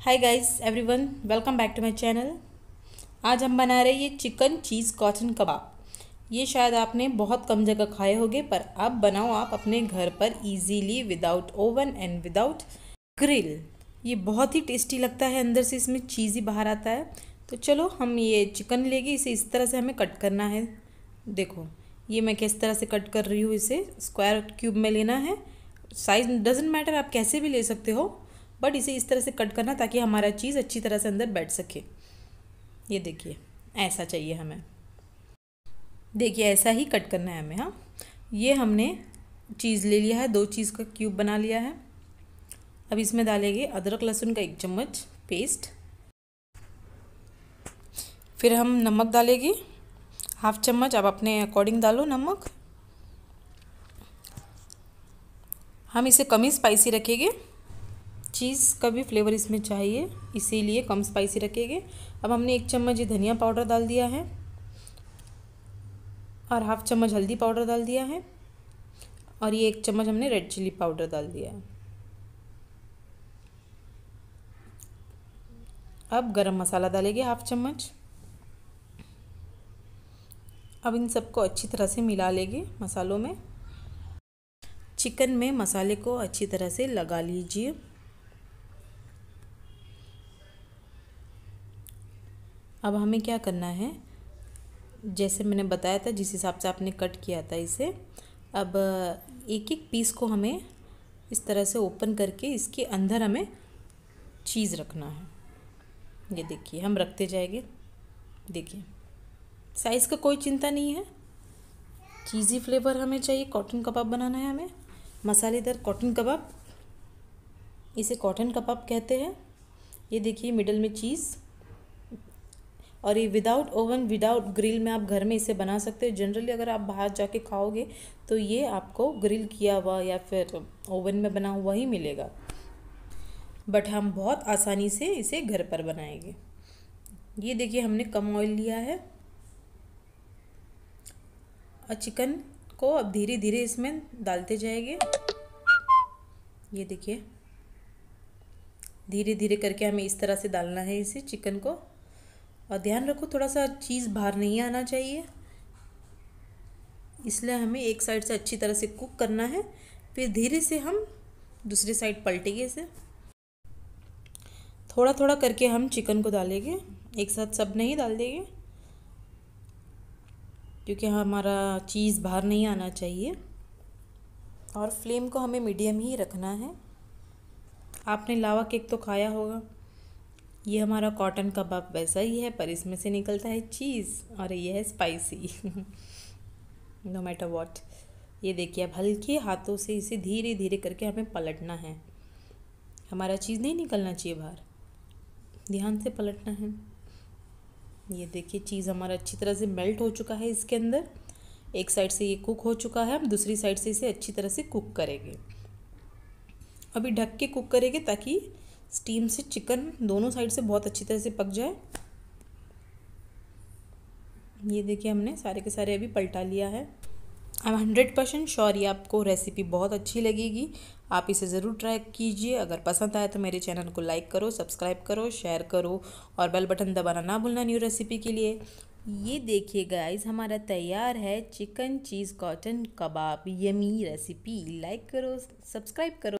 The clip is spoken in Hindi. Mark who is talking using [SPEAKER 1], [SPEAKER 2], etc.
[SPEAKER 1] Hi guys everyone welcome back to my channel आज हम बना रहे हैं ये चिकन चीज़ कॉटन कबाब ये शायद आपने बहुत कम जगह खाए होंगे, पर अब बनाओ आप अपने घर पर easily without oven and without grill ये बहुत ही टेस्टी लगता है, अंदर से इसमें चीज़ ही बाहर आता है। तो चलो, हम ये चिकन लेंगे इसे इस तरह से हमें कट करना है। देखो, ये मैं किस तरह से कट कर रही हूँ इसे? स्क्वायर क्यूब में लेना है। साइज़ डजेंट मैटर आप कैसे भी ले सकते हो। बट इसे इस तरह से कट करना ताकि हमारा चीज़ अच्छी तरह से अंदर बैठ सके। ये देखिए, ऐसा चाहिए हमें। देखिए, ऐसा ही कट करना है हमें हाँ। ये हमने चीज़ ले लिया है, दो चीज़ का क्यूब बना लिया है। अब इसमें डालेंगे अदरक, लहसुन का एक चम्मच पेस्ट। फिर हम नमक डालेंगे, हाफ़ चम्मच। आप अपने अकॉर्डिंग डालो नमक। हम इसे कम ही स्पाइसी रखेंगे। चीज़ का भी फ्लेवर इसमें चाहिए, इसीलिए कम स्पाइसी रखेंगे। अब हमने एक चम्मच ये धनिया पाउडर डाल दिया है और हाफ़ चम्मच हल्दी पाउडर डाल दिया है और ये एक चम्मच हमने रेड चिली पाउडर डाल दिया है। अब गरम मसाला डालेंगे हाफ़ चम्मच। अब इन सबको अच्छी तरह से मिला लेंगे मसालों में। चिकन में मसाले को अच्छी तरह से लगा लीजिए। अब हमें क्या करना है? जैसे मैंने बताया था, जिस हिसाब से आपने कट किया था इसे, अब एक एक पीस को हमें इस तरह से ओपन करके इसके अंदर हमें चीज़ रखना है। ये देखिए, हम रखते जाएँगे। देखिए साइज़ का कोई चिंता नहीं है। चीज़ी फ्लेवर हमें चाहिए कॉटन कबाब बनाना है हमें। मसालेदार कॉटन कबाब। इसे कॉटन कबाब कहते हैं। ये देखिए मिडल में चीज़ और ये विदाउट ओवन विदाउट ग्रिल में आप घर में इसे बना सकते हो। जनरली अगर आप बाहर जाके खाओगे तो ये आपको ग्रिल किया हुआ या फिर ओवन में बना हुआ ही मिलेगा। बट हम बहुत आसानी से इसे घर पर बनाएँगे। ये देखिए हमने कम ऑयल लिया है। और चिकन को अब धीरे धीरे इसमें डालते जाएँगे। ये देखिए धीरे धीरे करके हमें इस तरह से डालना है इसे चिकन को। और ध्यान रखो, थोड़ा सा चीज़ बाहर नहीं आना चाहिए। इसलिए हमें एक साइड से अच्छी तरह से कुक करना है, फिर धीरे से हम दूसरी साइड पलटेंगे इसे। थोड़ा थोड़ा करके हम चिकन को डालेंगे, एक साथ सब नहीं डाल देंगे, क्योंकि हमारा चीज़ बाहर नहीं आना चाहिए। और फ्लेम को हमें मीडियम ही रखना है। आपने लावा केक तो खाया होगा। ये हमारा कॉटन कबाब वैसा ही है, पर इसमें से निकलता है चीज़ और ये है स्पाइसी नो मैटर वॉट ये देखिए, अब हल्के हाथों से इसे धीरे धीरे करके हमें पलटना है। हमारा चीज़ नहीं निकलना चाहिए बाहर। ध्यान से पलटना है। ये देखिए चीज़ हमारा अच्छी तरह से मेल्ट हो चुका है इसके अंदर। एक साइड से ये कुक हो चुका है, हम दूसरी साइड से इसे अच्छी तरह से कुक करेंगे। अभी ढक के कुक करेंगे ताकि स्टीम से चिकन दोनों साइड से बहुत अच्छी तरह से पक जाए। ये देखिए हमने सारे के सारे अभी पलटा लिया है। I am hundred percent sure ये आपको रेसिपी बहुत अच्छी लगेगी। आप इसे ज़रूर ट्राई कीजिए। अगर पसंद आए तो मेरे चैनल को लाइक करो सब्सक्राइब करो शेयर करो और बेल बटन दबाना ना भूलना न्यू रेसिपी के लिए। ये देखिए गाइस हमारा तैयार है chicken cheese cotton kebab yummy recipe like करो सब्सक्राइब करो।